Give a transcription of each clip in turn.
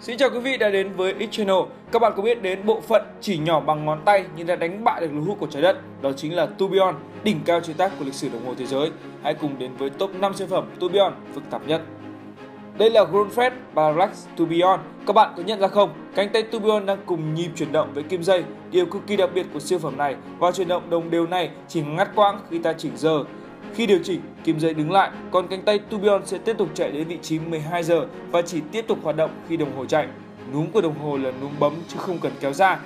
Xin chào quý vị đã đến với X Channel. Các bạn có biết đến bộ phận chỉ nhỏ bằng ngón tay nhưng đã đánh bại được lũ hút của trái đất, đó chính là Tourbillon, đỉnh cao chế tác của lịch sử đồng hồ thế giới. Hãy cùng đến với top 5 siêu phẩm Tourbillon phức tạp nhất. Đây là grundfest Parallax Tourbillon. Các bạn có nhận ra không? Cánh tay Tourbillon đang cùng nhịp chuyển động với kim dây. Điều cực kỳ đặc biệt của siêu phẩm này và chuyển động đồng đều này chỉ ngắt quãng khi ta chỉnh giờ. Khi điều chỉnh, kim dây đứng lại, còn cánh tay Tourbillon sẽ tiếp tục chạy đến vị trí 12 giờ và chỉ tiếp tục hoạt động khi đồng hồ chạy. Núm của đồng hồ là núm bấm chứ không cần kéo ra.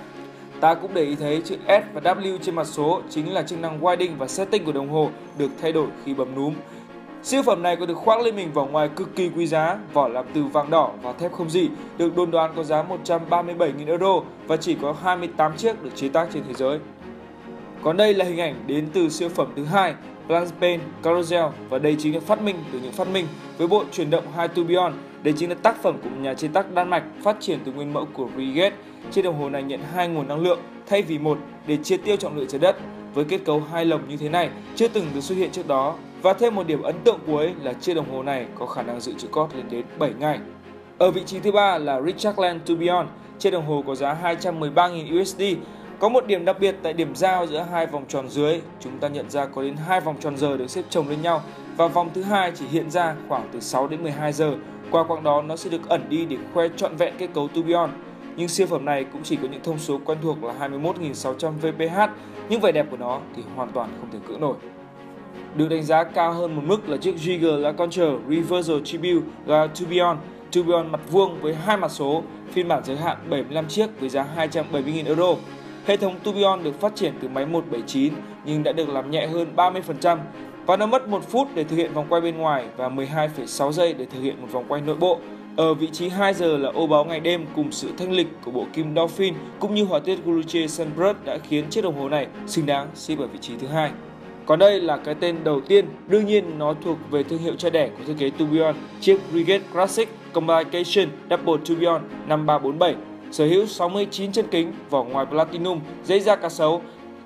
Ta cũng để ý thấy chữ S và W trên mặt số chính là chức năng winding và setting của đồng hồ được thay đổi khi bấm núm. Siêu phẩm này có được khoác lên mình vỏ ngoài cực kỳ quý giá, vỏ làm từ vàng đỏ và thép không gì, được đồn đoán có giá 137.000 euro và chỉ có 28 chiếc được chế tác trên thế giới. Còn đây là hình ảnh đến từ siêu phẩm thứ hai, Blancpain Carousel và đây chính là phát minh từ những phát minh với bộ chuyển động hai tourbillon. Đây chính là tác phẩm của nhà chế tác Đan Mạch phát triển từ nguyên mẫu của Brigade. Chiếc đồng hồ này nhận hai nguồn năng lượng thay vì một để chia tiêu trọng lượng trái đất. Với kết cấu hai lồng như thế này chưa từng được xuất hiện trước đó và thêm một điểm ấn tượng cuối là chiếc đồng hồ này có khả năng dự trữ cót lên đến 7 ngày. Ở vị trí thứ ba là Richard Land Tourbillon, chiếc đồng hồ có giá 213.000 USD có một điểm đặc biệt tại điểm giao giữa hai vòng tròn dưới, chúng ta nhận ra có đến hai vòng tròn giờ được xếp chồng lên nhau và vòng thứ hai chỉ hiện ra khoảng từ 6 đến 12 giờ. Qua quãng đó nó sẽ được ẩn đi để khoe trọn vẹn kết cấu tourbillon. Nhưng siêu phẩm này cũng chỉ có những thông số quen thuộc là 21.600 VPH, nhưng vẻ đẹp của nó thì hoàn toàn không thể cưỡng nổi. Được đánh giá cao hơn một mức là chiếc Giger LaContre Reversal Tribute là Tourbillon, Tourbillon mặt vuông với hai mặt số, phiên bản giới hạn 75 chiếc với giá 270.000 euro. Hệ thống Tourbillon được phát triển từ máy 179 nhưng đã được làm nhẹ hơn 30% và nó mất 1 phút để thực hiện vòng quay bên ngoài và 12,6 giây để thực hiện một vòng quay nội bộ. Ở vị trí 2 giờ là ô báo ngày đêm cùng sự thanh lịch của bộ kim Dolphin cũng như họa tiết Gucci Sunbird đã khiến chiếc đồng hồ này xứng đáng xếp ở vị trí thứ hai. Còn đây là cái tên đầu tiên, đương nhiên nó thuộc về thương hiệu cha đẻ của thiết kế Tourbillon, chiếc Brigade Classic Communication Double Tourbillon 5347 sở hữu 69 chân kính, vỏ ngoài platinum, dây da cá sấu.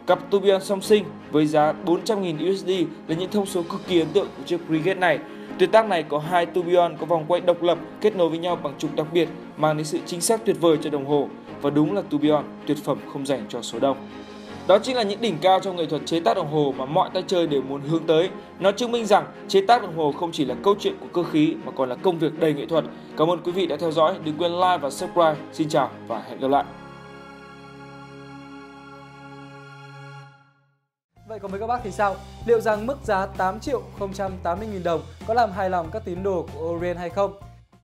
Cặp tourbillon song sinh với giá 400.000 USD là những thông số cực kỳ ấn tượng của chiếc Brigade này. Tuyệt tác này có hai tourbillon có vòng quay độc lập kết nối với nhau bằng trục đặc biệt mang đến sự chính xác tuyệt vời cho đồng hồ và đúng là tourbillon tuyệt phẩm không dành cho số đông. Đó chính là những đỉnh cao trong nghệ thuật chế tác đồng hồ mà mọi tay chơi đều muốn hướng tới. Nó chứng minh rằng chế tác đồng hồ không chỉ là câu chuyện của cơ khí mà còn là công việc đầy nghệ thuật. Cảm ơn quý vị đã theo dõi. Đừng quên like và subscribe. Xin chào và hẹn gặp lại. Vậy còn với các bác thì sao? Liệu rằng mức giá 8 triệu 080 nghìn đồng có làm hài lòng các tín đồ của Orient hay không?